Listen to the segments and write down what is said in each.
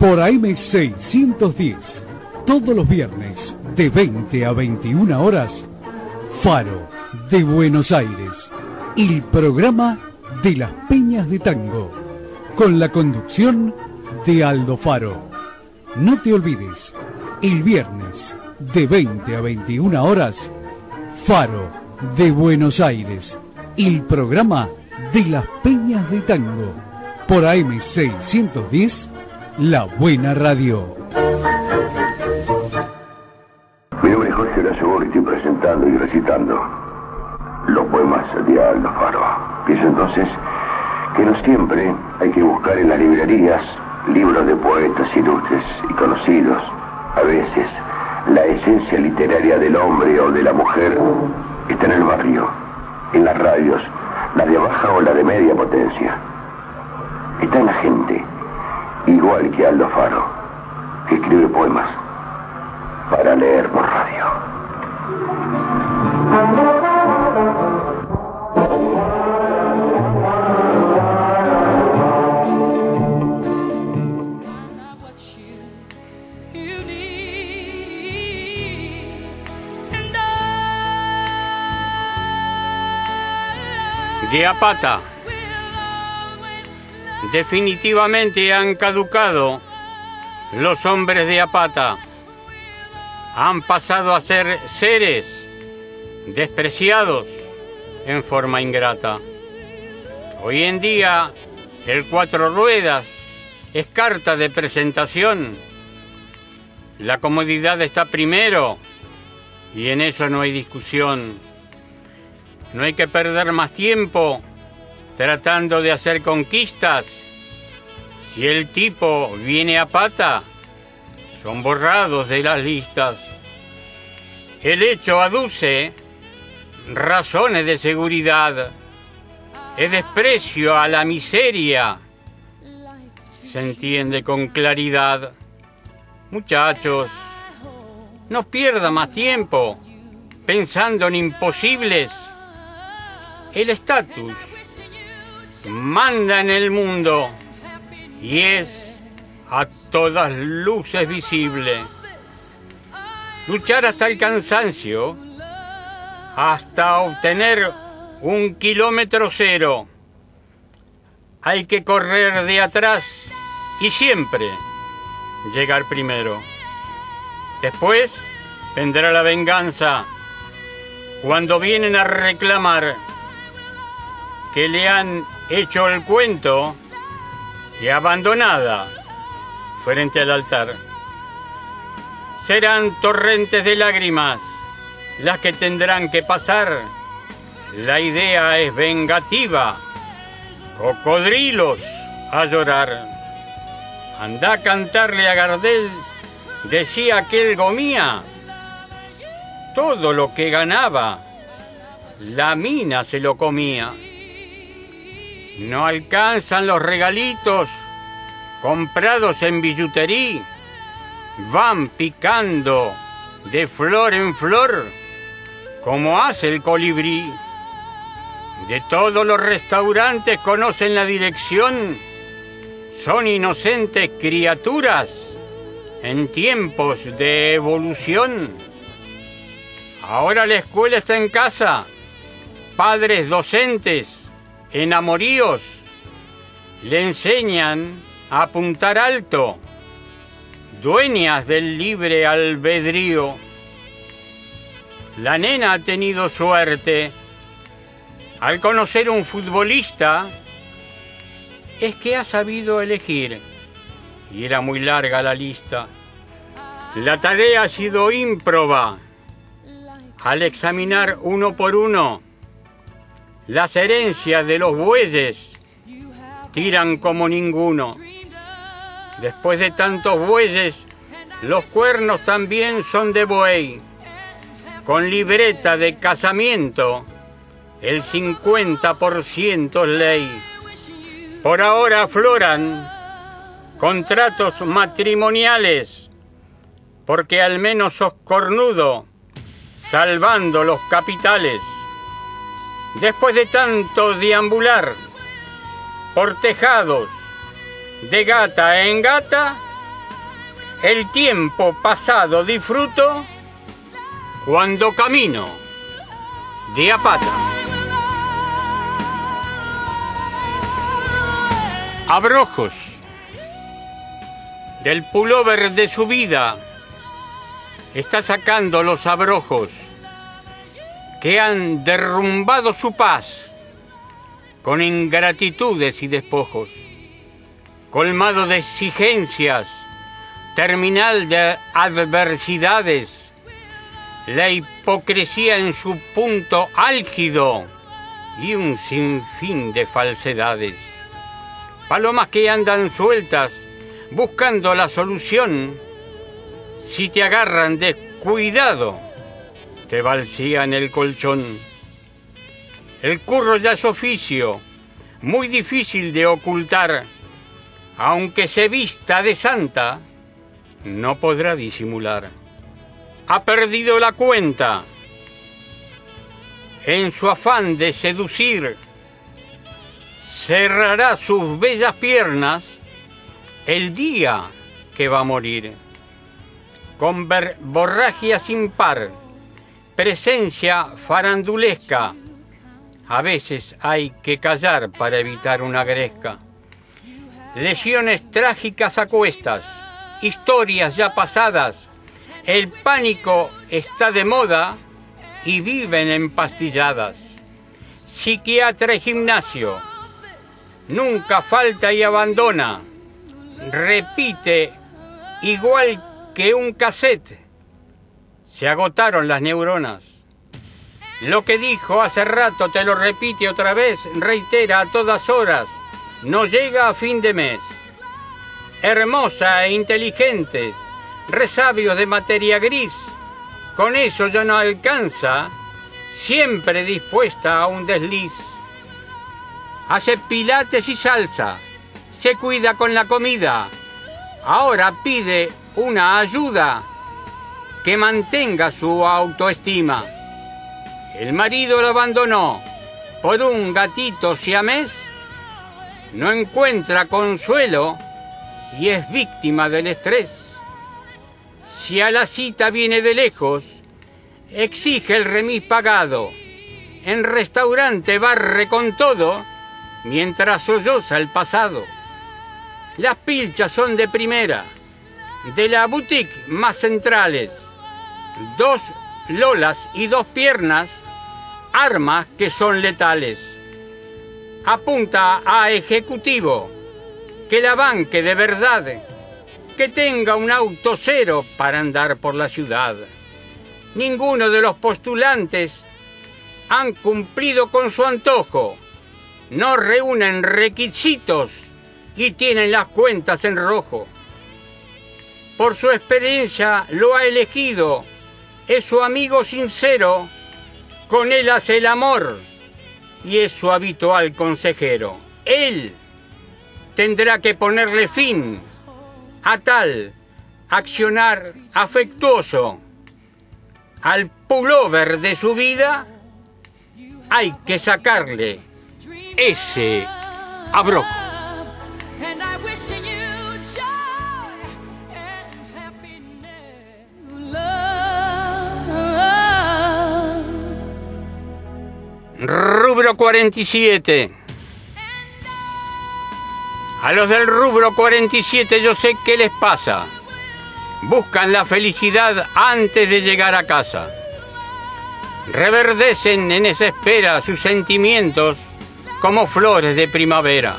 por AM610, todos los viernes de 20 a 21 horas, Faro de Buenos Aires, el programa de las Peñas de Tango, con la conducción de Aldo Faro. No te olvides, el viernes de 20 a 21 horas, Faro de Buenos Aires, el programa de las Peñas de Tango, por AM610, La Buena Radio. Mi nombre es José Horacio y estoy presentando y recitando los poemas de Aldo Faro. Pienso entonces que no siempre hay que buscar en las librerías libros de poetas ilustres y conocidos. A veces la esencia literaria del hombre o de la mujer está en el barrio, en las radios, la de baja o la de media potencia. Está en la gente, igual que Aldo Faro, que escribe poemas para leer por radio. De Apata. Definitivamente han caducado los hombres de Apata. Han pasado a ser seres despreciados en forma ingrata. Hoy en día el cuatro ruedas es carta de presentación. La comodidad está primero y en eso no hay discusión. No hay que perder más tiempo tratando de hacer conquistas. Si el tipo viene a pata, son borrados de las listas. El hecho aduce razones de seguridad, es desprecio a la miseria. Se entiende con claridad. Muchachos, no pierda más tiempo pensando en imposibles el estatus manda en el mundo y es a todas luces visible. Luchar hasta el cansancio, hasta obtener un kilómetro cero. Hay que correr de atrás y siempre llegar primero. Después vendrá la venganza cuando vienen a reclamar que le han hecho el cuento y abandonada frente al altar. Serán torrentes de lágrimas las que tendrán que pasar. La idea es vengativa. Cocodrilos a llorar. Anda a cantarle a Gardel, decía aquel Gomía. Todo lo que ganaba, la mina se lo comía. No alcanzan los regalitos comprados en billutería. Van picando de flor en flor como hace el colibrí. De todos los restaurantes conocen la dirección. Son inocentes criaturas en tiempos de evolución. Ahora la escuela está en casa. Padres docentes en amoríos le enseñan a apuntar alto, dueñas del libre albedrío. La nena ha tenido suerte. Al conocer un futbolista, es que ha sabido elegir. Y era muy larga la lista. La tarea ha sido ímproba. Al examinar uno por uno, las herencias de los bueyes tiran como ninguno. Después de tantos bueyes, los cuernos también son de buey. Con libreta de casamiento, el 50% es ley. Por ahora afloran contratos matrimoniales, porque al menos sos cornudo, salvando los capitales. Después de tanto deambular por tejados de gata en gata, El tiempo pasado disfruto cuando camino de a pata. Abrojos del pullover de su vida está sacando los abrojos que han derrumbado su paz con ingratitudes y despojos, colmado de exigencias, terminal de adversidades, la hipocresía en su punto álgido y un sinfín de falsedades. Palomas que andan sueltas buscando la solución, si te agarran de cuidado, te balsían el colchón. El curro ya es oficio, muy difícil de ocultar, aunque se vista de santa, no podrá disimular. Ha perdido la cuenta. En su afán de seducir, cerrará sus bellas piernas el día que va a morir. Con borragia sin par, presencia farandulesca, a veces hay que callar para evitar una gresca. Lesiones trágicas a cuestas, historias ya pasadas, el pánico está de moda y viven empastilladas. Psiquiatra y gimnasio, nunca falta y abandona, repite igual que un cassette. Se agotaron las neuronas. Lo que dijo hace rato te lo repite otra vez, reitera a todas horas, no llega a fin de mes hermosa e inteligentes, resabios de materia gris. Con eso ya no alcanza, siempre dispuesta a un desliz. Hace pilates y salsa, se cuida con la comida. Ahora pide una ayuda que mantenga su autoestima. El marido lo abandonó por un gatito siamés. No encuentra consuelo y es víctima del estrés. Si a la cita viene de lejos, exige el remis pagado. En restaurante barre con todo, mientras solloza el pasado. Las pilchas son de primera, de la boutique más centrales. Dos lolas y dos piernas, armas que son letales. Apunta a ejecutivo que la banque de verdad, que tenga un auto cero para andar por la ciudad. Ninguno de los postulantes han cumplido con su antojo, no reúnen requisitos y tienen las cuentas en rojo. Por su experiencia lo ha elegido, es su amigo sincero, con él hace el amor y es su habitual consejero. Él tendrá que ponerle fin a tal accionar afectuoso al pullover de su vida, hay que sacarle ese abrojo. Rubro 47. A los del rubro 47 yo sé qué les pasa. Buscan la felicidad antes de llegar a casa. Reverdecen en esa espera sus sentimientos como flores de primavera.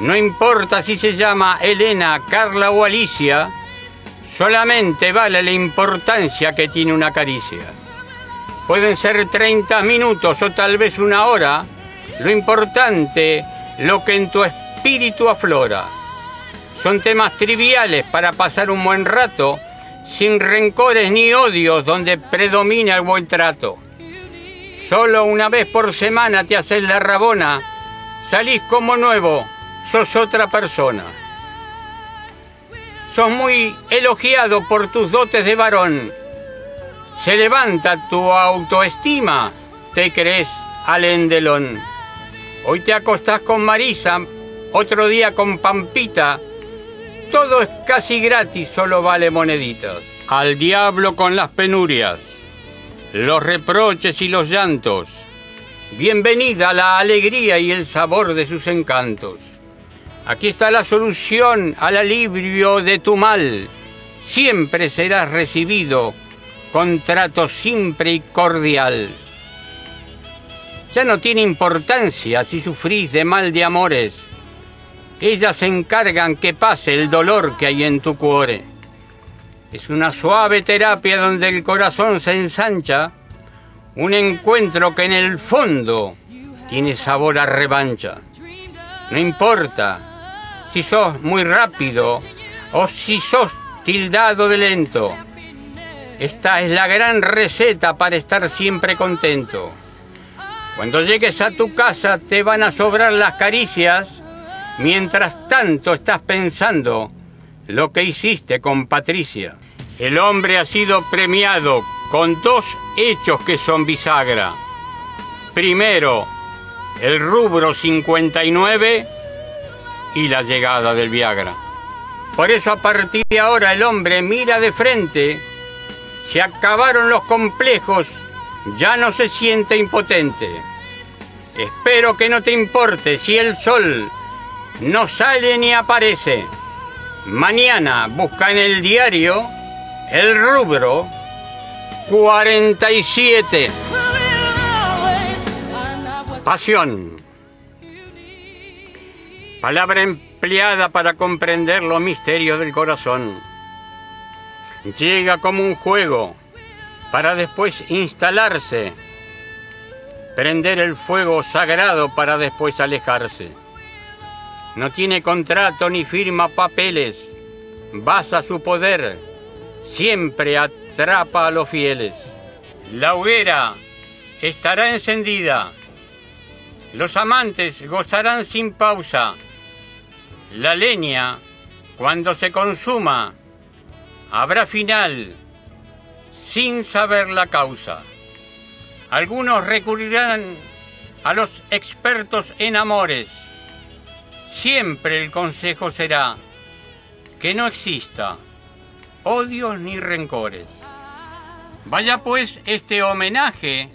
No importa si se llama Elena, Carla o Alicia, solamente vale la importancia que tiene una caricia. Pueden ser 30 minutos o tal vez una hora, lo importante, lo que en tu espíritu aflora. Son temas triviales para pasar un buen rato, sin rencores ni odios donde predomina el buen trato. Solo una vez por semana te haces la rabona, salís como nuevo, sos otra persona. Sos muy elogiado por tus dotes de varón. Se levanta tu autoestima, te crees al endelón. Hoy te acostás con Marisa otro día con Pampita todo es casi gratis, solo vale moneditas. Al diablo con las penurias, los reproches y los llantos. Bienvenida la alegría y el sabor de sus encantos. Aquí está la solución al alivio de tu mal. Siempre serás recibido con trato simple y cordial. Ya no tiene importancia si sufrís de mal de amores. Ellas se encargan que pase el dolor que hay en tu cuore. Es una suave terapia donde el corazón se ensancha, un encuentro que en el fondo tiene sabor a revancha. No importa si sos muy rápido o si sos tildado de lento. Esta es la gran receta para estar siempre contento. Cuando llegues a tu casa te van a sobrar las caricias, mientras tanto estás pensando lo que hiciste con Patricia. El hombre ha sido premiado con dos hechos que son bisagra. Primero, el rubro 59 y la llegada del Viagra. Por eso a partir de ahora el hombre mira de frente, se acabaron los complejos, ya no se siente impotente. Espero que no te importe si el sol no sale ni aparece. Mañana busca en el diario el rubro 47. Pasión palabra empleada para comprender los misterios del corazón. Llega como un juego para después instalarse, prender el fuego sagrado para después alejarse. No tiene contrato ni firma papeles, basa su poder, siempre atrapa a los fieles. La hoguera estará encendida, los amantes gozarán sin pausa, la leña, cuando se consuma, habrá final sin saber la causa. Algunos recurrirán a los expertos en amores. Siempre el consejo será que no exista odios ni rencores. Vaya pues este homenaje,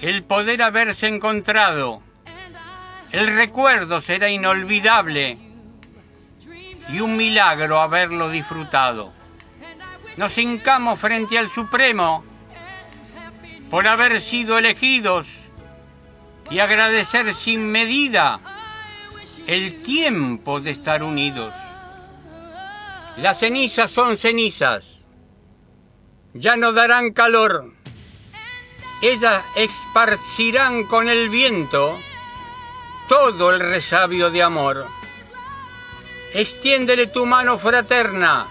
el poder haberse encontrado el recuerdo será inolvidable y un milagro haberlo disfrutado. Nos hincamos frente al Supremo por haber sido elegidos y agradecer sin medida el tiempo de estar unidos. Las cenizas son cenizas, ya no darán calor, ellas esparcirán con el viento todo el resabio de amor. Extiéndele tu mano fraterna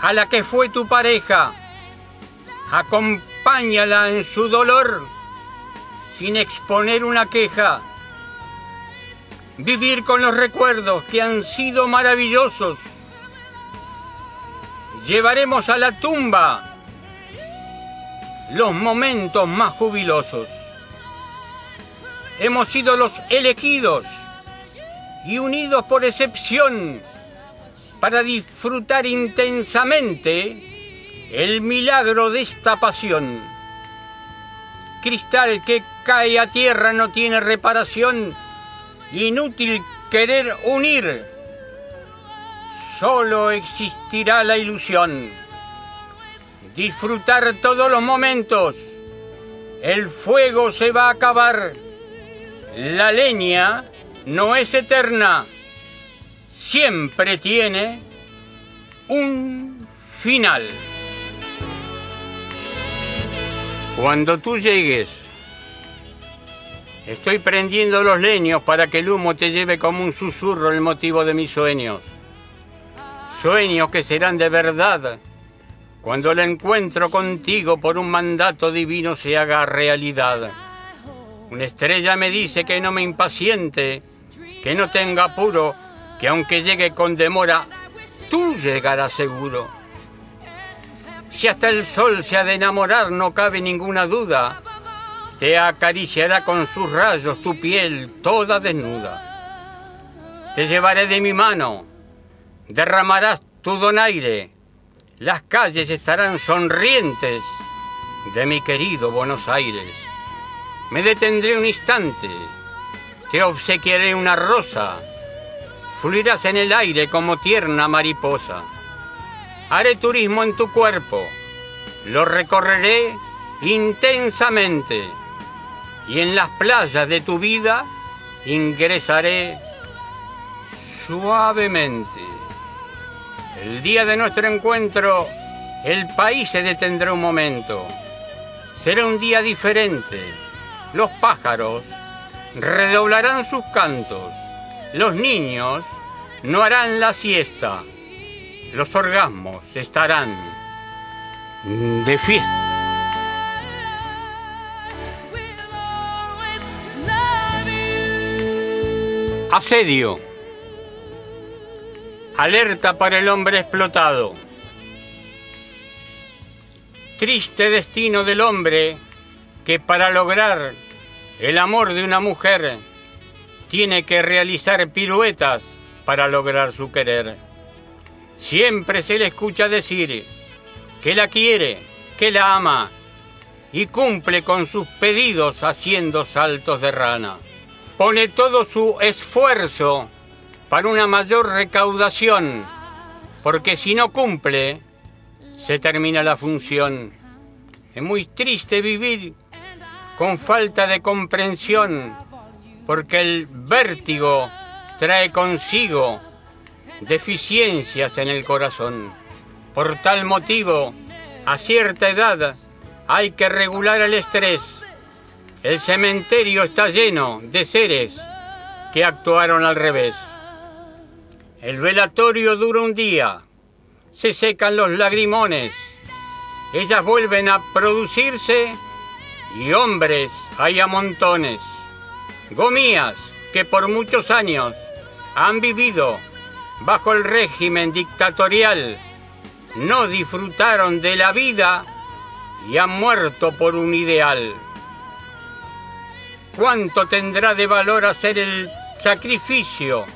a la que fue tu pareja. Acompáñala en su dolor sin exponer una queja. Vivir con los recuerdos que han sido maravillosos. Llevaremos a la tumba los momentos más jubilosos hemos sido los elegidos y unidos por excepción para disfrutar intensamente el milagro de esta pasión. Cristal que cae a tierra no tiene reparación, inútil querer unir, solo existirá la ilusión. Disfrutar todos los momentos, el fuego se va a acabar la leña no es eterna, siempre tiene un final. Cuando tú llegues, estoy prendiendo los leños para que el humo te lleve como un susurro el motivo de mis sueños. Sueños que serán de verdad cuando el encuentro contigo por un mandato divino se haga realidad. Una estrella me dice que no me impaciente, que no tenga apuro, que aunque llegue con demora, tú llegarás seguro. Si hasta el sol se ha de enamorar, no cabe ninguna duda, te acariciará con sus rayos tu piel toda desnuda. te llevaré de mi mano, derramarás tu donaire, las calles estarán sonrientes de mi querido Buenos Aires. Me detendré un instante, te obsequiaré una rosa, fluirás en el aire como tierna mariposa. Haré turismo en tu cuerpo, lo recorreré intensamente y en las playas de tu vida ingresaré suavemente. El día de nuestro encuentro, el país se detendrá un momento. Será un día diferente. Los pájaros redoblarán sus cantos. Los niños no harán la siesta. Los orgasmos estarán de fiesta. Asedio. Alerta para el hombre explotado. Triste destino del hombre que para lograr el amor de una mujer tiene que realizar piruetas para lograr su querer. Siempre se le escucha decir que la quiere, que la ama y cumple con sus pedidos haciendo saltos de rana. Pone todo su esfuerzo para una mayor recaudación, porque si no cumple, se termina la función. Es muy triste vivir con falta de comprensión, porque el vértigo trae consigo deficiencias en el corazón. Por tal motivo, a cierta edad hay que regular el estrés. El cementerio está lleno de seres que actuaron al revés. El velatorio dura un día, se secan los lagrimones, ellas vuelven a producirse y hombres hay a montones. Gomías que por muchos años han vivido bajo el régimen dictatorial, no disfrutaron de la vida y han muerto por un ideal. ¿Cuánto tendrá de valor hacer el sacrificio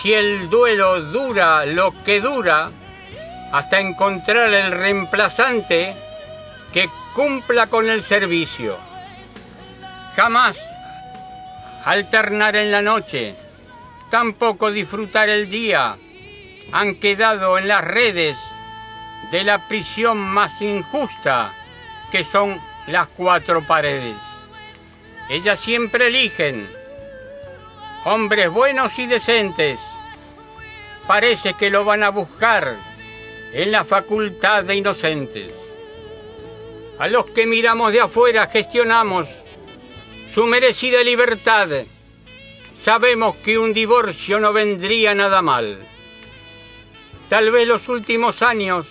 si el duelo dura lo que dura, hasta encontrar el reemplazante que cumpla con el servicio. Jamás alternar en la noche, tampoco disfrutar el día, han quedado en las redes de la prisión más injusta, que son las cuatro paredes. Ellas siempre eligen hombres buenos y decentes, parece que lo van a buscar en la facultad de inocentes. A los que miramos de afuera gestionamos su merecida libertad. Sabemos que un divorcio no vendría nada mal. Tal vez los últimos años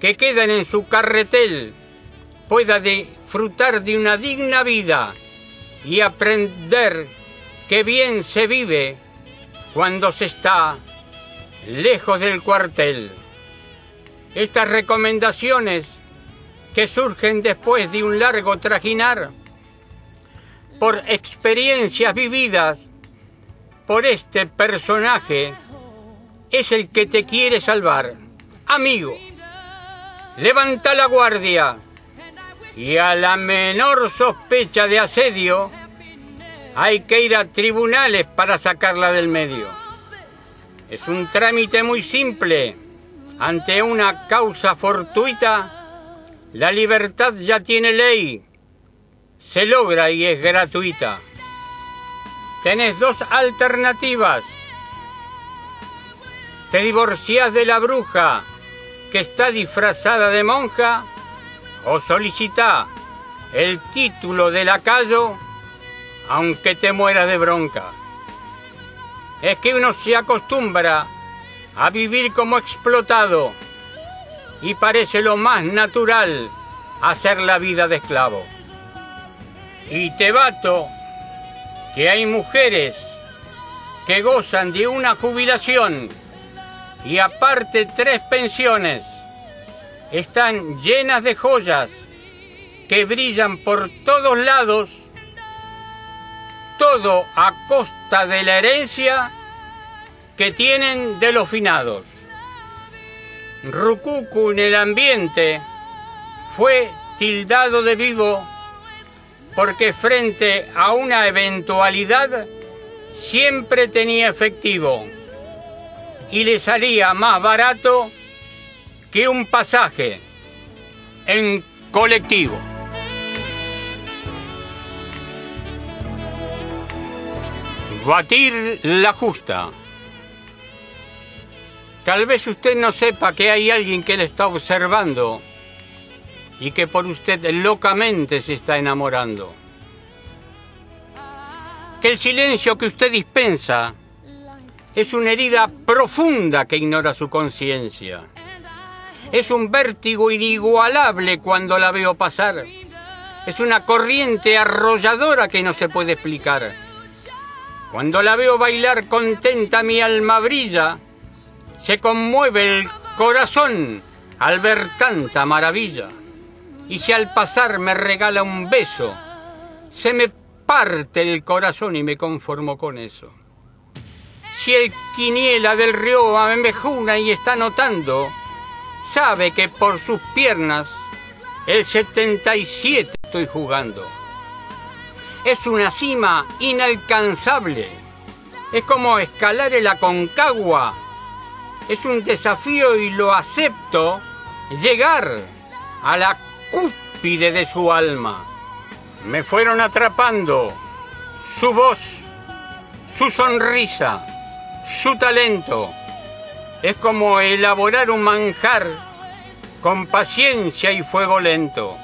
que quedan en su carretel pueda disfrutar de una digna vida y aprender que bien se vive cuando se está lejos del cuartel. Estas recomendaciones que surgen después de un largo trajinar, por experiencias vividas por este personaje, es el que te quiere salvar. Amigo, levanta la guardia y a la menor sospecha de asedio, hay que ir a tribunales para sacarla del medio. Es un trámite muy simple. Ante una causa fortuita, la libertad ya tiene ley. Se logra y es gratuita. Tenés dos alternativas. Te divorciás de la bruja que está disfrazada de monja o solicita el título de lacayo aunque te mueras de bronca. Es que uno se acostumbra a vivir como explotado y parece lo más natural hacer la vida de esclavo. Y te bato que hay mujeres que gozan de una jubilación y aparte tres pensiones. Están llenas de joyas que brillan por todos lados todo a costa de la herencia que tienen de los finados. Rucucu en el ambiente fue tildado de vivo porque frente a una eventualidad siempre tenía efectivo y le salía más barato que un pasaje en colectivo. Batir la justa. Tal vez usted no sepa que hay alguien que le está observando y que por usted locamente se está enamorando. Que el silencio que usted dispensa es una herida profunda que ignora su conciencia. Es un vértigo inigualable cuando la veo pasar. Es una corriente arrolladora que no se puede explicar. Cuando la veo bailar contenta mi alma brilla. Se conmueve el corazón al ver tanta maravilla y si al pasar me regala un beso, se me parte el corazón y me conformo con eso. Si el quiniela del río me mejuna y está notando, sabe que por sus piernas el 77 estoy jugando. Es una cima inalcanzable. Es como escalar el Aconcagua. Es un desafío y lo acepto llegar a la cúspide de su alma. Me fueron atrapando su voz, su sonrisa, su talento. Es como elaborar un manjar con paciencia y fuego lento.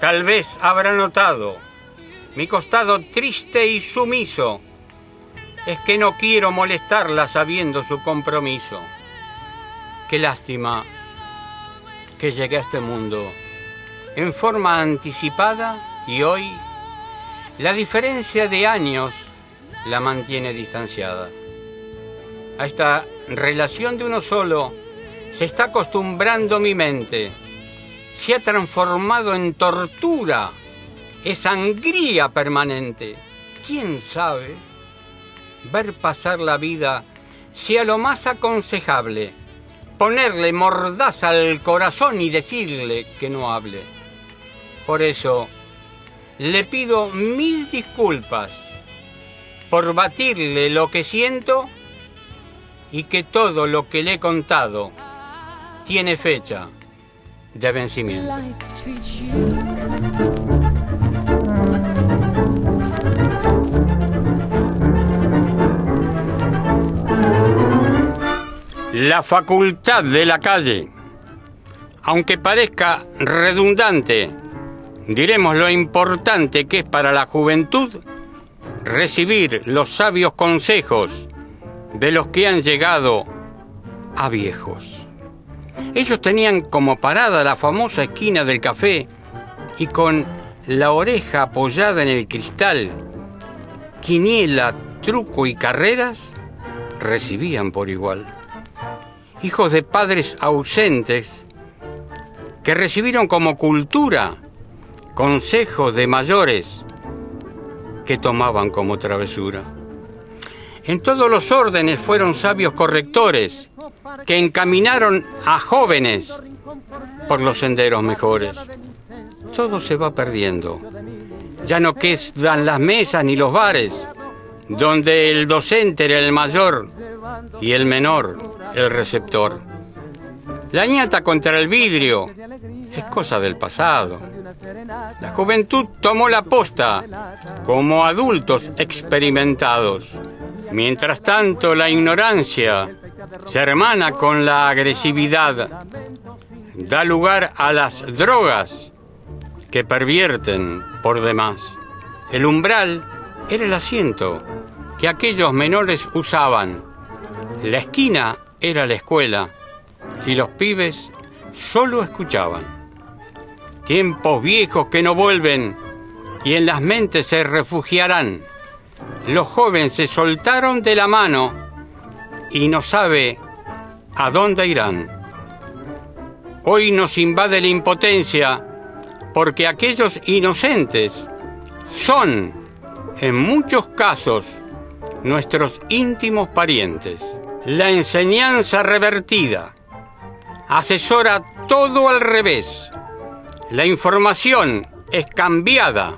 Tal vez habrá notado mi costado triste y sumiso. Es que no quiero molestarla sabiendo su compromiso. Qué lástima que llegué a este mundo en forma anticipada y hoy la diferencia de años la mantiene distanciada. A esta relación de uno solo se está acostumbrando mi mente. Se ha transformado en tortura, es sangría permanente. ¿Quién sabe? Ver pasar la vida sea lo más aconsejable ponerle mordaza al corazón y decirle que no hable. Por eso, le pido mil disculpas por batirle lo que siento y que todo lo que le he contado tiene fecha de vencimiento. La facultad de la calle, aunque parezca redundante, diremos lo importante que es para la juventud recibir los sabios consejos de los que han llegado a viejos. Ellos tenían como parada la famosa esquina del café y con la oreja apoyada en el cristal, quiniela, truco y carreras, recibían por igual hijos de padres ausentes que recibieron como cultura consejos de mayores que tomaban como travesura. En todos los órdenes fueron sabios correctores que encaminaron a jóvenes por los senderos mejores. Todo se va perdiendo. Ya no quedan las mesas ni los bares, donde el docente era el mayor y el menor el receptor. La ñata contra el vidrio es cosa del pasado. La juventud tomó la posta como adultos experimentados. Mientras tanto, la ignorancia se hermana con la agresividad, da lugar a las drogas que pervierten por demás. El umbral era el asiento que aquellos menores usaban. La esquina era la escuela y los pibes solo escuchaban. Tiempos viejos que no vuelven y en las mentes se refugiarán. Los jóvenes se soltaron de la mano y no sabe a dónde irán. Hoy nos invade la impotencia porque aquellos inocentes son en muchos casos nuestros íntimos parientes. La enseñanza revertida asesora todo al revés. La información es cambiada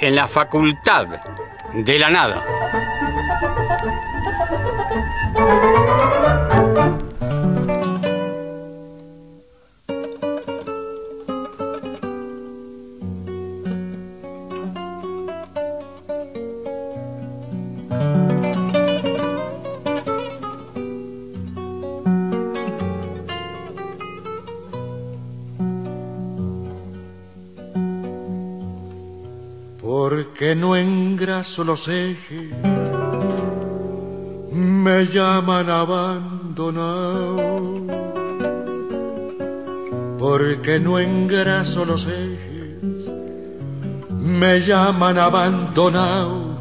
en la facultad de la nada. Que no engraso los ejes, me llaman abandonado, porque no engraso los ejes, me llaman abandonado,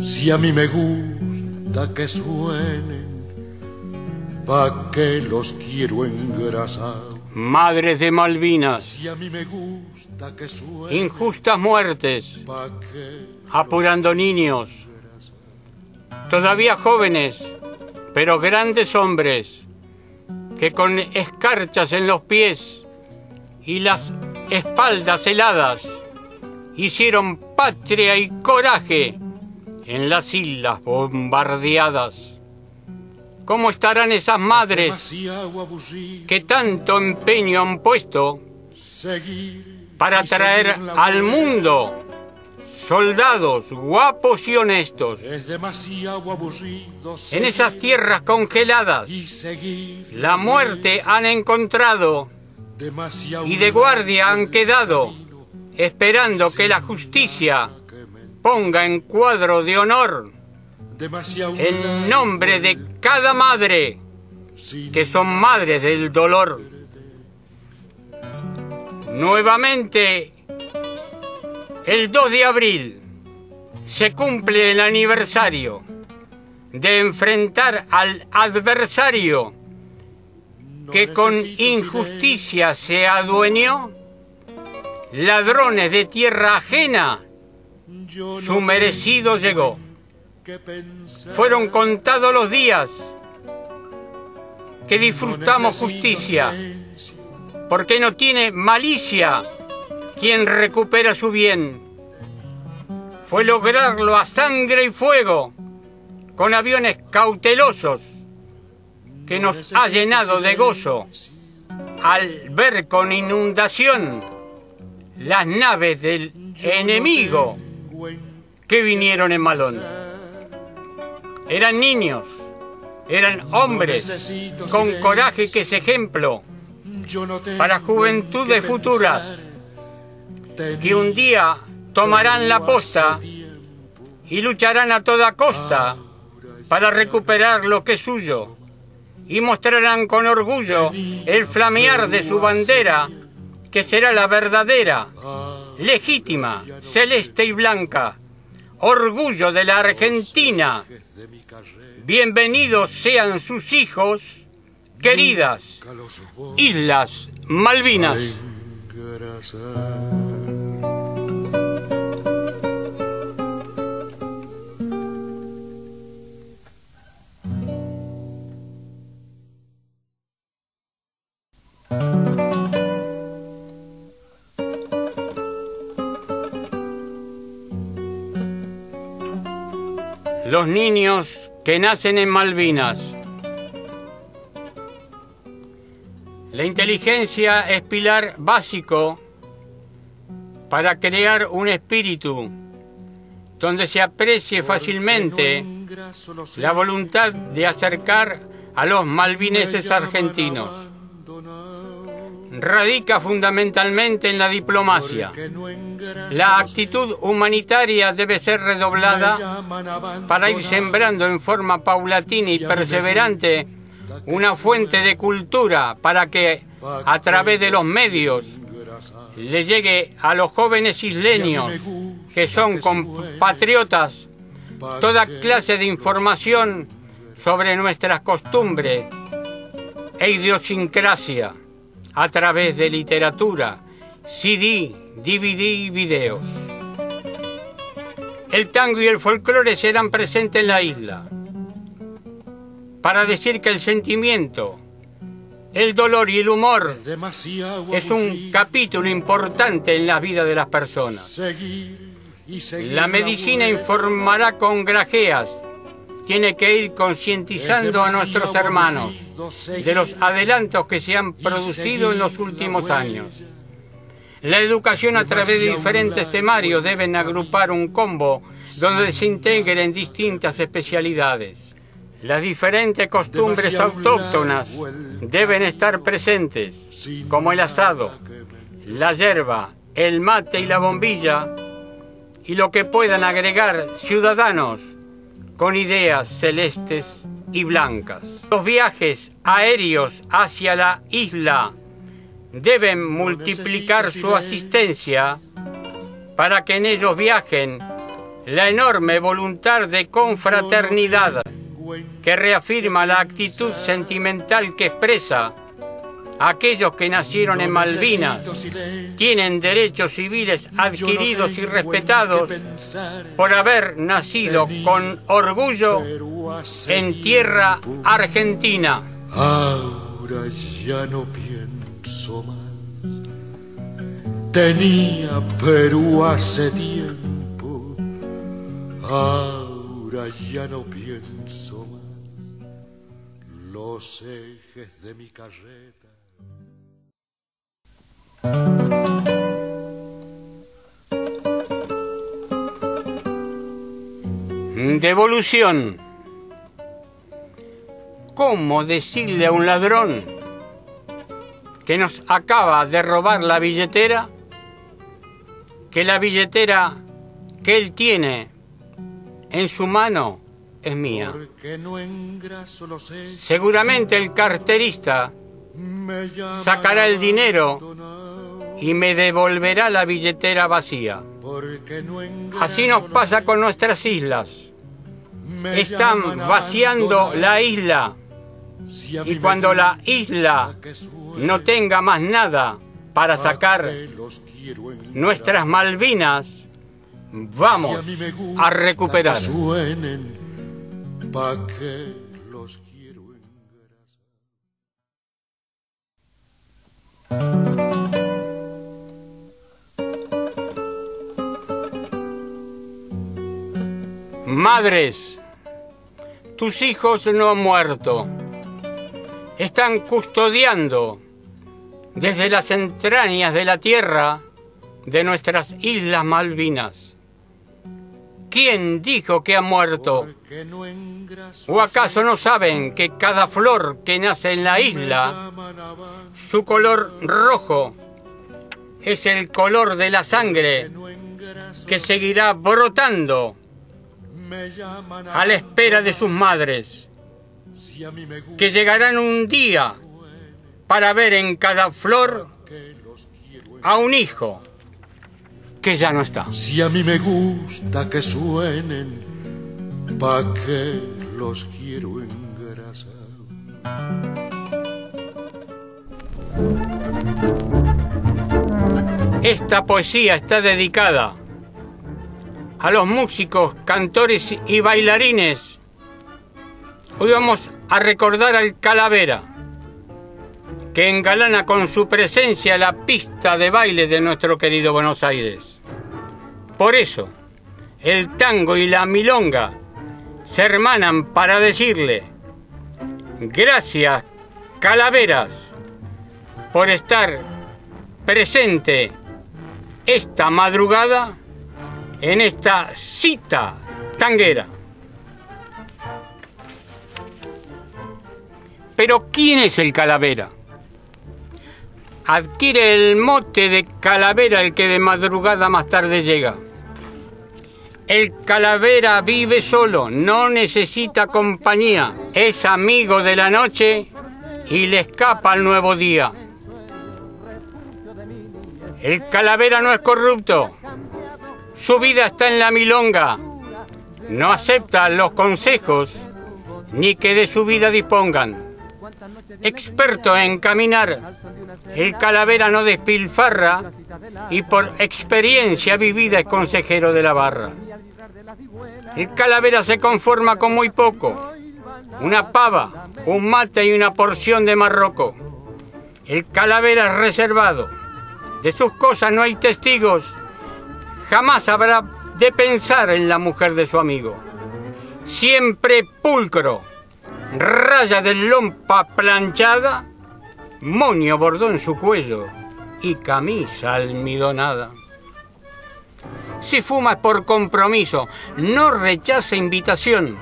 si a mí me gusta que suenen, pa' que los quiero engrasar. Madres de Malvinas, injustas muertes, apurando niños, todavía jóvenes, pero grandes hombres, que con escarchas en los pies y las espaldas heladas hicieron patria y coraje en las islas bombardeadas. ¿Cómo estarán esas madres que tanto empeño han puesto para traer al mundo soldados guapos y honestos. En esas tierras congeladas, la muerte han encontrado y de guardia han quedado, esperando que la justicia ponga en cuadro de honor el nombre de cada madre, que son madres del dolor. Nuevamente, el 2 de abril se cumple el aniversario de enfrentar al adversario que con injusticia se adueñó, ladrones de tierra ajena, su merecido llegó. Fueron contados los días que disfrutamos justicia, porque no tiene malicia quien recupera su bien. Fue lograrlo a sangre y fuego, con aviones cautelosos, que nos ha llenado de gozo al ver con inundación las naves del enemigo que vinieron en malón. Eran niños, eran hombres con coraje que es ejemplo para juventudes futuras que un día tomarán la posta y lucharán a toda costa para recuperar lo que es suyo y mostrarán con orgullo el flamear de su bandera que será la verdadera, legítima, celeste y blanca, orgullo de la Argentina Bienvenidos sean sus hijos, queridas Islas Malvinas. Los niños que nacen en Malvinas. La inteligencia es pilar básico para crear un espíritu donde se aprecie fácilmente la voluntad de acercar a los malvineses argentinos radica fundamentalmente en la diplomacia. La actitud humanitaria debe ser redoblada para ir sembrando en forma paulatina y perseverante una fuente de cultura para que a través de los medios le llegue a los jóvenes isleños que son compatriotas toda clase de información sobre nuestras costumbres e idiosincrasia a través de literatura, CD, DVD y videos. el tango y el folclore serán presentes en la isla. Para decir que el sentimiento, el dolor y el humor es un capítulo importante en la vida de las personas. La medicina informará con grajeas. Tiene que ir concientizando a nuestros hermanos de los adelantos que se han producido en los últimos años. La educación a través de diferentes temarios deben agrupar un combo donde se integren distintas especialidades. Las diferentes costumbres autóctonas deben estar presentes, como el asado, la yerba, el mate y la bombilla, y lo que puedan agregar ciudadanos con ideas celestes y blancas. Los viajes aéreos hacia la isla deben multiplicar su asistencia para que en ellos viajen la enorme voluntad de confraternidad que reafirma la actitud sentimental que expresa aquellos que nacieron en Malvinas tienen derechos civiles adquiridos y respetados por haber nacido con orgullo en tierra argentina. Ahora ya no Tenía Perú hace tiempo, ahora ya no pienso más. Los ejes de mi carreta. Devolución. ¿Cómo decirle a un ladrón que nos acaba de robar la billetera, que la billetera que él tiene en su mano es mía. Seguramente el carterista sacará el dinero y me devolverá la billetera vacía. Así nos pasa con nuestras islas. Están vaciando la isla y cuando la isla no tenga más nada para sacar nuestras Malvinas, vamos a recuperar. Madres, tus hijos no han muerto están custodiando desde las entrañas de la tierra de nuestras Islas Malvinas. ¿Quién dijo que ha muerto? ¿O acaso no saben que cada flor que nace en la isla, su color rojo es el color de la sangre que seguirá brotando a la espera de sus madres? que llegarán un día para ver en cada flor a un hijo que ya no está. Si a mí me gusta que suenen, ¿pa' los quiero engrasar? Esta poesía está dedicada a los músicos, cantores y bailarines Hoy vamos a recordar al Calavera, que engalana con su presencia la pista de baile de nuestro querido Buenos Aires. Por eso, el tango y la milonga se hermanan para decirle, gracias Calaveras por estar presente esta madrugada en esta cita tanguera. Pero ¿quién es el calavera? Adquiere el mote de calavera el que de madrugada más tarde llega. El calavera vive solo, no necesita compañía, es amigo de la noche y le escapa al nuevo día. El calavera no es corrupto, su vida está en la milonga, no acepta los consejos ni que de su vida dispongan experto en caminar. El calavera no despilfarra y por experiencia vivida es consejero de la barra. El calavera se conforma con muy poco. Una pava, un mate y una porción de marroco. El calavera es reservado. De sus cosas no hay testigos. Jamás habrá de pensar en la mujer de su amigo. Siempre pulcro, raya de lompa planchada, monio bordó en su cuello y camisa almidonada. Si fuma por compromiso, no rechaza invitación.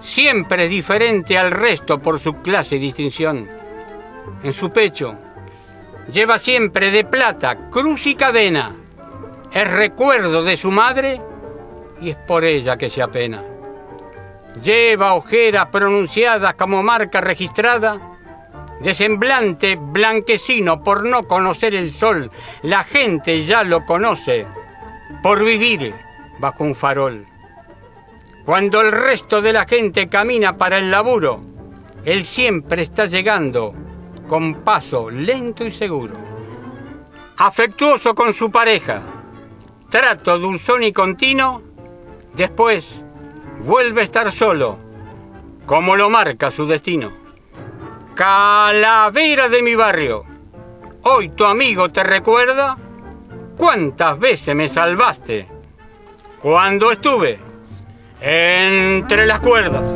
Siempre es diferente al resto por su clase y distinción. En su pecho lleva siempre de plata cruz y cadena. Es recuerdo de su madre y es por ella que se apena. Lleva ojeras pronunciadas como marca registrada de semblante blanquecino por no conocer el sol. La gente ya lo conoce por vivir bajo un farol. Cuando el resto de la gente camina para el laburo, él siempre está llegando con paso lento y seguro. Afectuoso con su pareja, trato dulzón y continuo, después vuelve a estar solo, como lo marca su destino. Calavera de mi barrio, hoy tu amigo te recuerda cuántas veces me salvaste cuando estuve entre las cuerdas.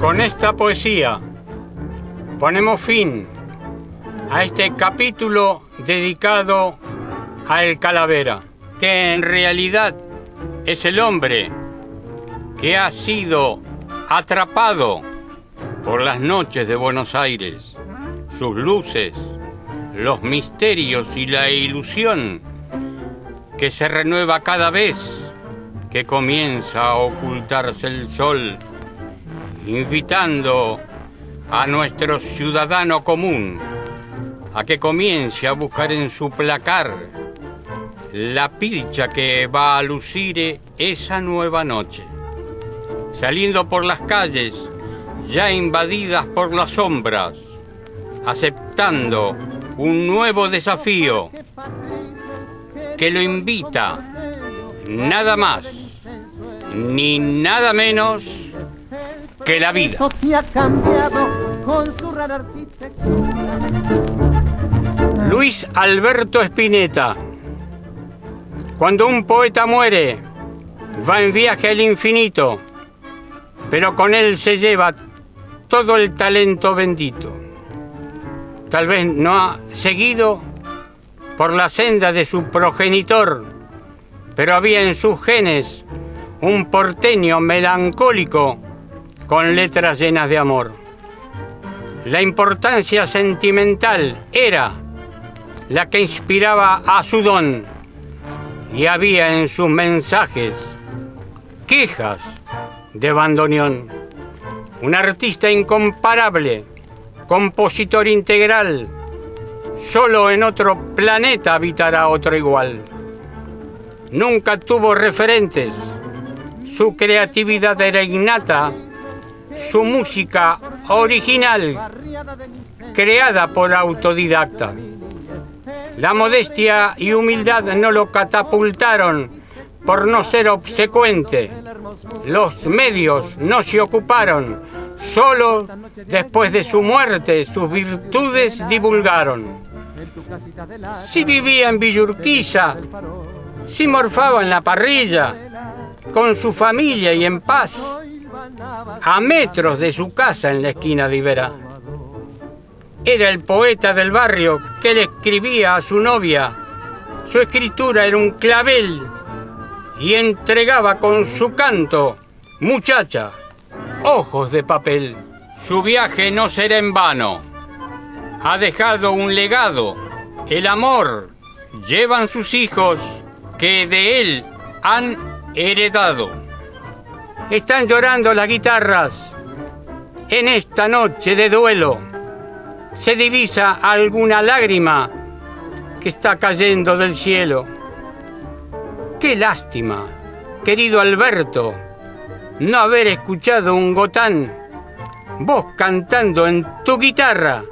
Con esta poesía ponemos fin a este capítulo dedicado a El Calavera, que en realidad es el hombre que ha sido atrapado por las noches de Buenos Aires, sus luces, los misterios y la ilusión que se renueva cada vez que comienza a ocultarse el sol, invitando a nuestro ciudadano común a que comience a buscar en su placar la pilcha que va a lucir esa nueva noche. Saliendo por las calles ya invadidas por las sombras, aceptando un nuevo desafío que lo invita nada más ni nada menos que la vida. Luis Alberto Spinetta. Cuando un poeta muere, va en viaje al infinito, pero con él se lleva todo el talento bendito. Tal vez no ha seguido por la senda de su progenitor, pero había en sus genes un porteño melancólico con letras llenas de amor. La importancia sentimental era la que inspiraba a su don y había en sus mensajes quejas de bandoneón. Un artista incomparable, compositor integral, solo en otro planeta habitará otro igual. Nunca tuvo referentes, su creatividad era innata, su música original, creada por autodidacta. La modestia y humildad no lo catapultaron por no ser obsecuente. Los medios no se ocuparon, solo después de su muerte sus virtudes divulgaron. Si vivía en Villurquiza, si morfaba en la parrilla, con su familia y en paz, a metros de su casa en la esquina de Iberá. Era el poeta del barrio que le escribía a su novia. Su escritura era un clavel y entregaba con su canto, muchacha, ojos de papel. Su viaje no será en vano. Ha dejado un legado, el amor. Llevan sus hijos que de él han heredado. Están llorando las guitarras en esta noche de duelo se divisa alguna lágrima que está cayendo del cielo. Qué lástima, querido Alberto, no haber escuchado un gotán vos cantando en tu guitarra,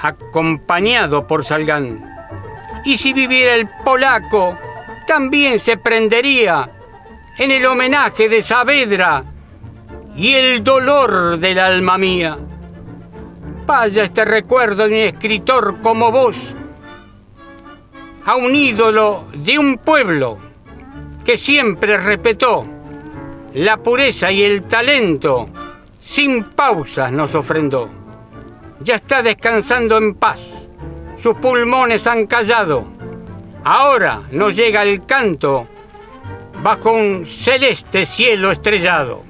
acompañado por Salgán. Y si viviera el polaco, también se prendería en el homenaje de Saavedra y el dolor del alma mía. Vaya este recuerdo de un escritor como vos, a un ídolo de un pueblo que siempre respetó la pureza y el talento, sin pausas nos ofrendó. Ya está descansando en paz, sus pulmones han callado. Ahora nos llega el canto bajo un celeste cielo estrellado.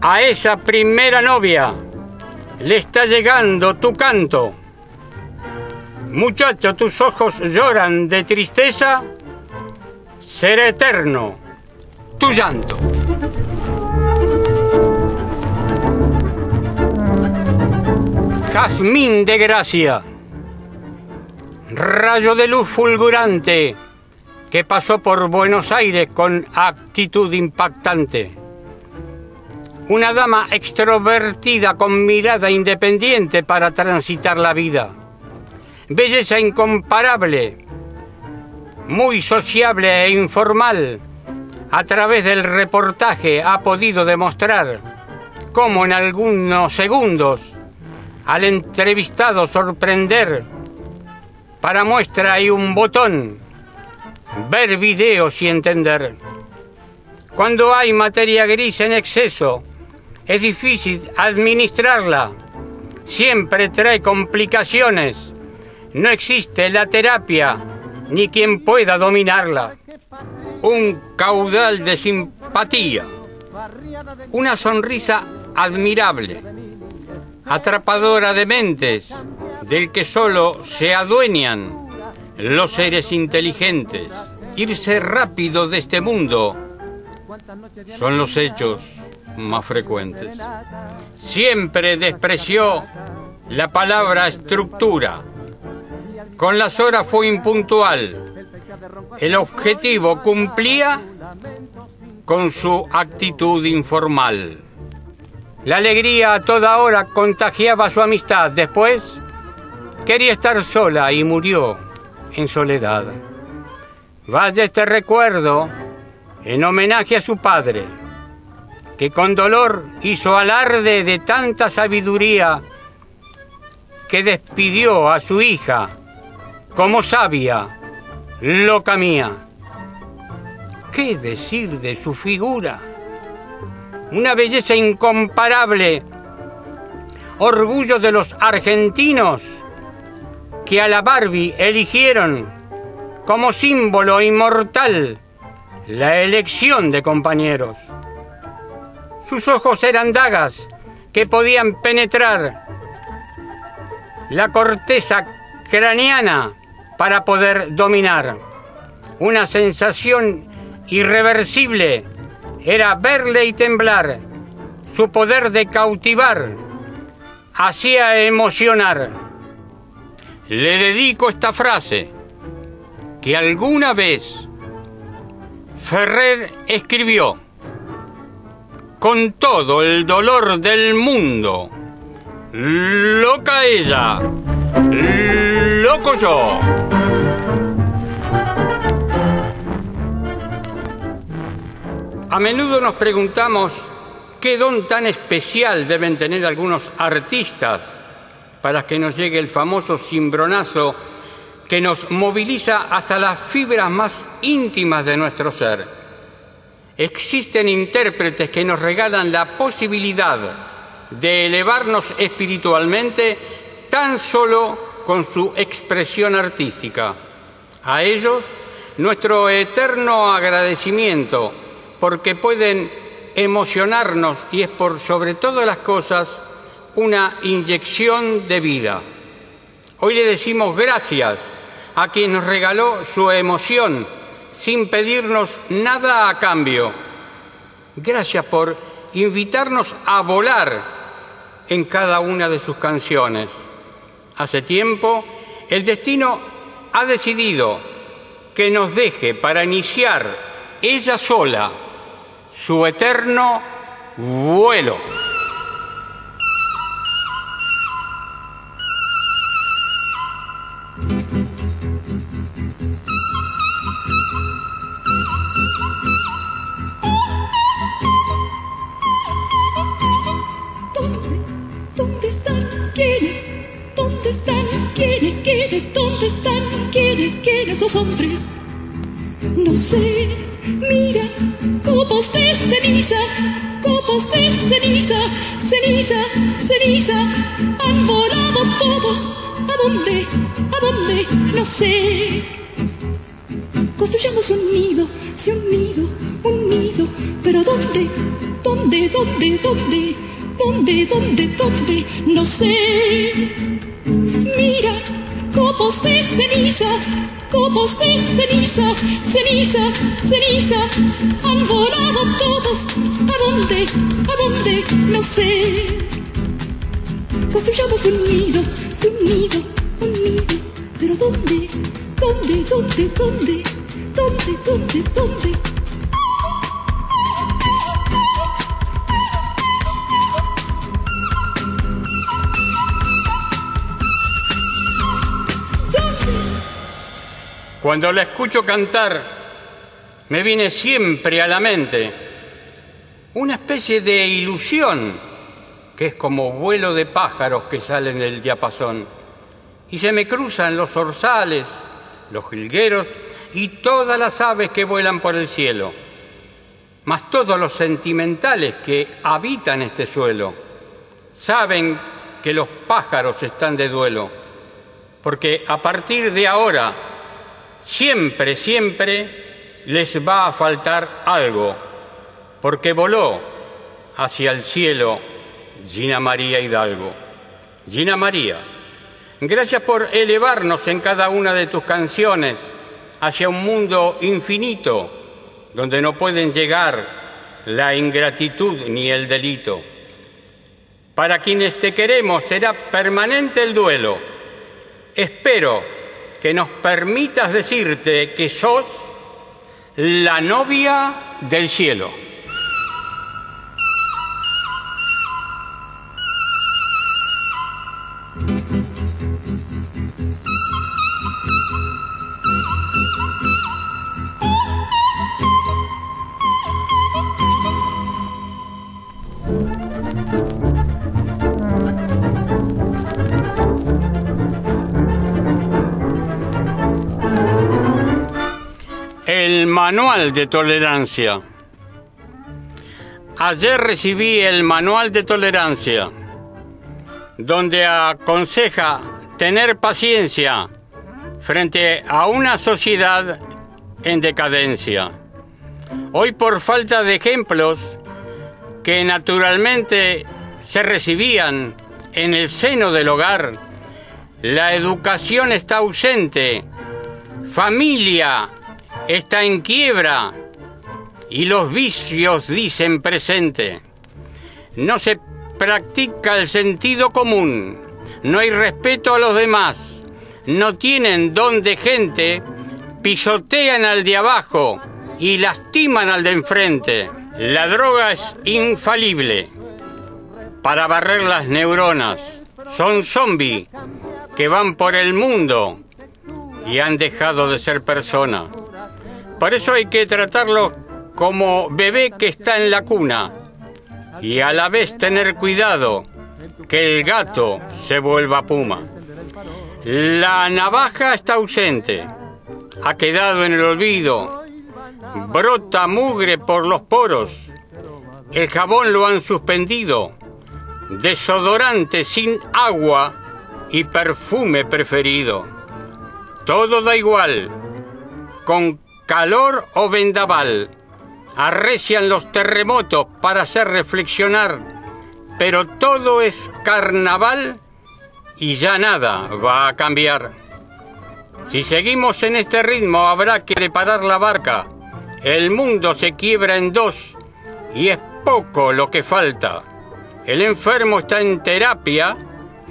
A esa primera novia le está llegando tu canto. Muchacho, tus ojos lloran de tristeza, será eterno tu llanto. Jazmín de gracia, rayo de luz fulgurante que pasó por Buenos Aires con actitud impactante. Una dama extrovertida con mirada independiente para transitar la vida. Belleza incomparable, muy sociable e informal. A través del reportaje ha podido demostrar cómo en algunos segundos al entrevistado sorprender. Para muestra hay un botón, ver videos y entender. Cuando hay materia gris en exceso, es difícil administrarla. Siempre trae complicaciones. No existe la terapia ni quien pueda dominarla. Un caudal de simpatía. Una sonrisa admirable atrapadora de mentes, del que solo se adueñan los seres inteligentes. Irse rápido de este mundo son los hechos más frecuentes. Siempre despreció la palabra estructura. Con las horas fue impuntual. El objetivo cumplía con su actitud informal. La alegría a toda hora contagiaba su amistad. Después quería estar sola y murió en soledad. Vaya este recuerdo en homenaje a su padre, que con dolor hizo alarde de tanta sabiduría que despidió a su hija como sabia, loca mía. ¿Qué decir de su figura? una belleza incomparable, orgullo de los argentinos que a la Barbie eligieron como símbolo inmortal la elección de compañeros. Sus ojos eran dagas que podían penetrar la corteza craneana para poder dominar. Una sensación irreversible era verle y temblar. Su poder de cautivar hacía emocionar. Le dedico esta frase que alguna vez Ferrer escribió con todo el dolor del mundo. Loca ella, loco yo. A menudo nos preguntamos qué don tan especial deben tener algunos artistas para que nos llegue el famoso cimbronazo que nos moviliza hasta las fibras más íntimas de nuestro ser. Existen intérpretes que nos regalan la posibilidad de elevarnos espiritualmente tan solo con su expresión artística. A ellos, nuestro eterno agradecimiento porque pueden emocionarnos y es por sobre todas las cosas una inyección de vida. Hoy le decimos gracias a quien nos regaló su emoción sin pedirnos nada a cambio. Gracias por invitarnos a volar en cada una de sus canciones. Hace tiempo el destino ha decidido que nos deje para iniciar ella sola su eterno vuelo. los hombres. No sé, mira, copos de ceniza, copos de ceniza, ceniza, ceniza, han volado todos. ¿A dónde? ¿A dónde? No sé. Construyamos un nido, sí, un nido, un nido, pero ¿dónde? ¿Dónde? ¿Dónde? ¿Dónde? ¿Dónde? ¿Dónde? ¿Dónde? No sé. Mira, copos de ceniza, copos de ceniza, ceniza, ceniza, han volado todos. ¿A dónde? ¿A dónde? No sé. Construyamos un nido, un nido, un nido, pero ¿dónde? ¿Dónde? ¿Dónde? ¿Dónde? ¿Dónde? ¿Dónde? ¿Dónde? Cuando la escucho cantar, me viene siempre a la mente una especie de ilusión que es como vuelo de pájaros que salen del diapasón y se me cruzan los orzales, los jilgueros y todas las aves que vuelan por el cielo, más todos los sentimentales que habitan este suelo. Saben que los pájaros están de duelo, porque a partir de ahora siempre, siempre les va a faltar algo, porque voló hacia el cielo Gina María Hidalgo. Gina María, gracias por elevarnos en cada una de tus canciones hacia un mundo infinito, donde no pueden llegar la ingratitud ni el delito. Para quienes te queremos será permanente el duelo. Espero que nos permitas decirte que sos la novia del cielo. Manual de tolerancia. Ayer recibí el manual de tolerancia, donde aconseja tener paciencia frente a una sociedad en decadencia. Hoy por falta de ejemplos que naturalmente se recibían en el seno del hogar, la educación está ausente, familia está en quiebra y los vicios dicen presente. No se practica el sentido común, no hay respeto a los demás, no tienen don de gente, pisotean al de abajo y lastiman al de enfrente. La droga es infalible para barrer las neuronas. Son zombies que van por el mundo y han dejado de ser personas. Por eso hay que tratarlo como bebé que está en la cuna y a la vez tener cuidado que el gato se vuelva puma. La navaja está ausente, ha quedado en el olvido, brota mugre por los poros, el jabón lo han suspendido, desodorante sin agua y perfume preferido. Todo da igual, con calor o vendaval. Arrecian los terremotos para hacer reflexionar, pero todo es carnaval y ya nada va a cambiar. Si seguimos en este ritmo habrá que reparar la barca. El mundo se quiebra en dos y es poco lo que falta. El enfermo está en terapia,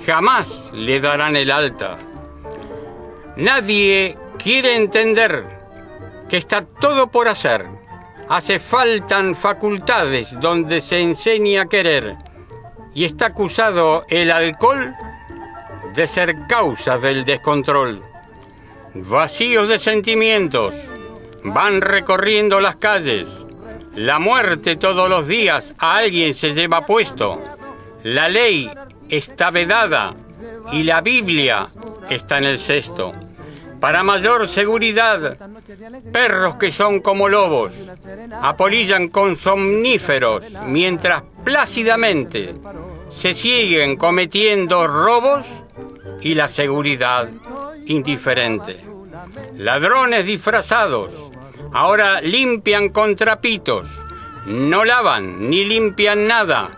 jamás le darán el alta. Nadie quiere entender que está todo por hacer. Hace faltan facultades donde se enseña a querer. Y está acusado el alcohol de ser causa del descontrol. Vacíos de sentimientos, van recorriendo las calles. La muerte todos los días a alguien se lleva puesto. La ley está vedada y la Biblia está en el cesto. Para mayor seguridad, perros que son como lobos apolillan con somníferos mientras plácidamente se siguen cometiendo robos y la seguridad indiferente. Ladrones disfrazados ahora limpian con trapitos, no lavan ni limpian nada,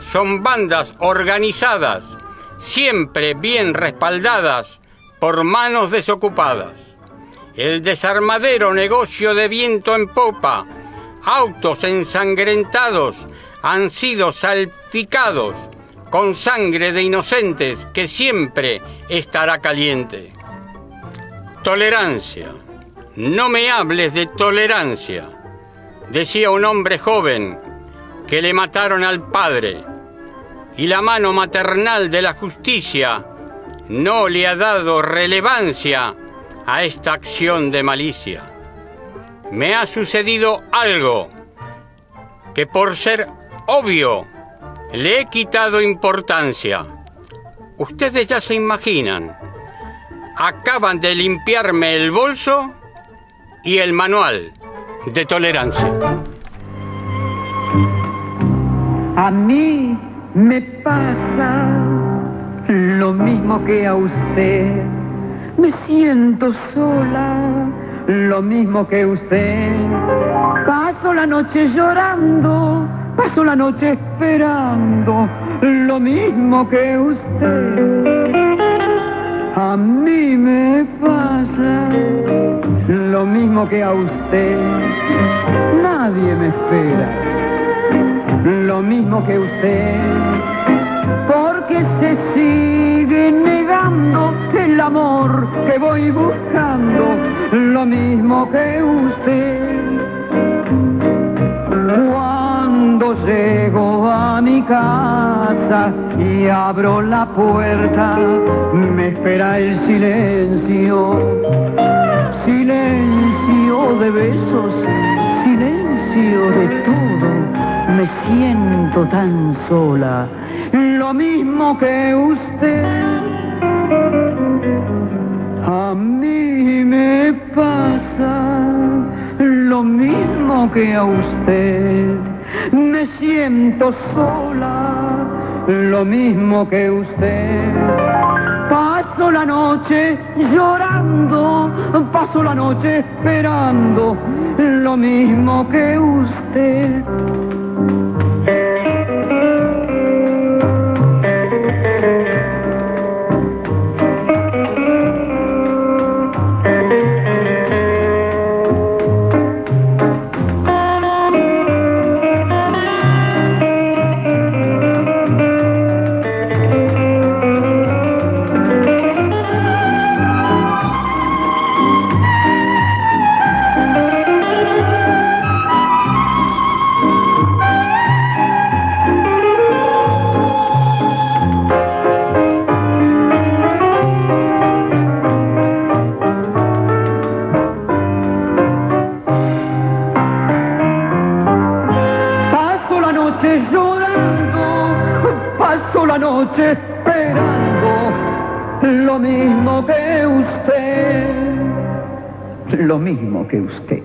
son bandas organizadas, siempre bien respaldadas por manos desocupadas. El desarmadero negocio de viento en popa, autos ensangrentados han sido salpicados con sangre de inocentes que siempre estará caliente. Tolerancia. No me hables de tolerancia, decía un hombre joven que le mataron al padre y la mano maternal de la justicia no le ha dado relevancia a esta acción de malicia. Me ha sucedido algo que por ser obvio le he quitado importancia. Ustedes ya se imaginan. Acaban de limpiarme el bolso y el manual de tolerancia. A mí me pasa lo mismo que a usted. Me siento sola, lo mismo que usted. Paso la noche llorando, paso la noche esperando, lo mismo que usted. A mí me pasa lo mismo que a usted. Nadie me espera, lo mismo que usted porque se sigue negando el amor que voy buscando, lo mismo que usted. Cuando llego a mi casa y abro la puerta, me espera el silencio, silencio de besos, silencio de todo. Me siento tan sola lo mismo que usted. A mí me pasa lo mismo que a usted. Me siento sola, lo mismo que usted. Paso la noche llorando, paso la noche esperando, lo mismo que usted. Que usted.